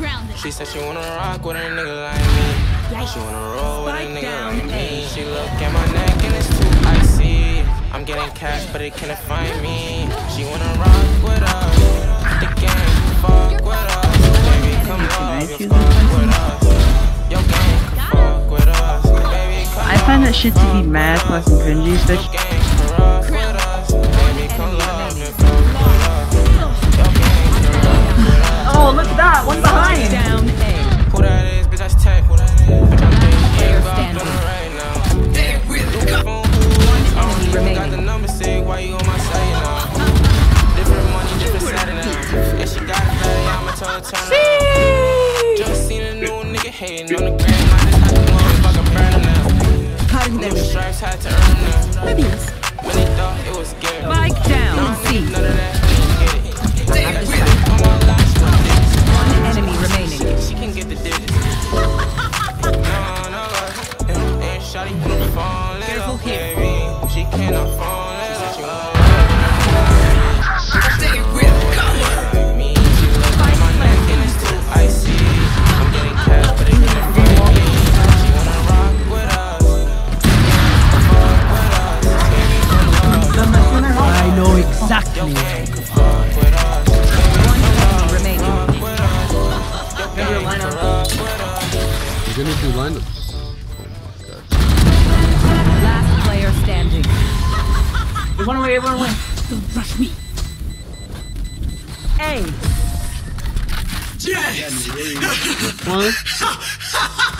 Grounded. She said she wanna rock with a nigga like me. She wanna roll with a nigga down like me. A. She look at my neck and it's too icy. I'm getting cash, but it can't find me. She wanna rock with us. The gang fuck with us. Baby, come love, you fuck with us. Your gang fuck with us. Baby, come I find that shit to be mad fucking cringy, especially nigga on the gram. I just had to motherfucking burn him now. New stripes had to earn them. When he thought it was scary. No, down I C. need none of that. He didn't get it. I just said, on my last one, enemy remaining. She can get the digits. no, no, and, and shawty put the phone Careful here. baby. She cannot phone exactly. Your gang can fuck with us. One remaining. Fuck with us. Your gang can rock with us. You're gonna do lineups. Last player standing. One away, one away. Don't rush me. A. Yes! One.